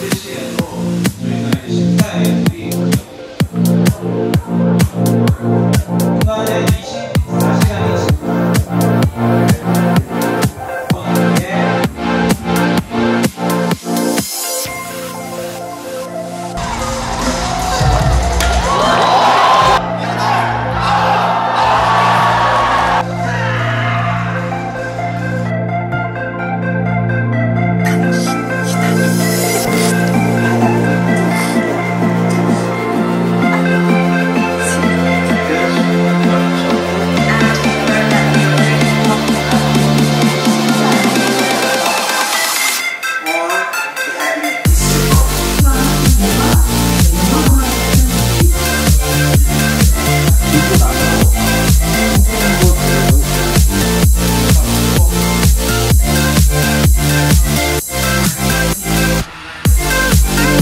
这些演奏，所以呢，也是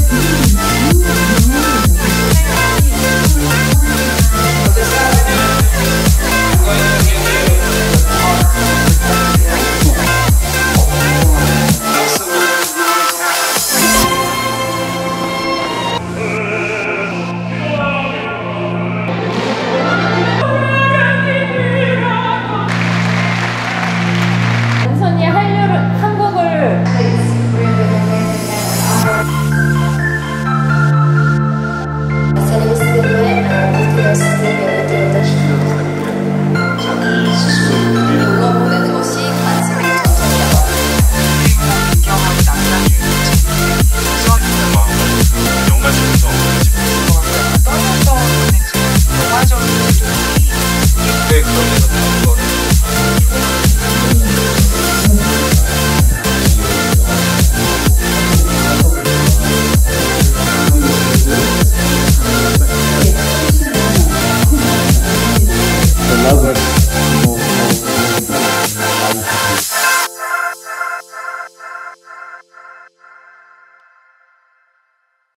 Peace. Network.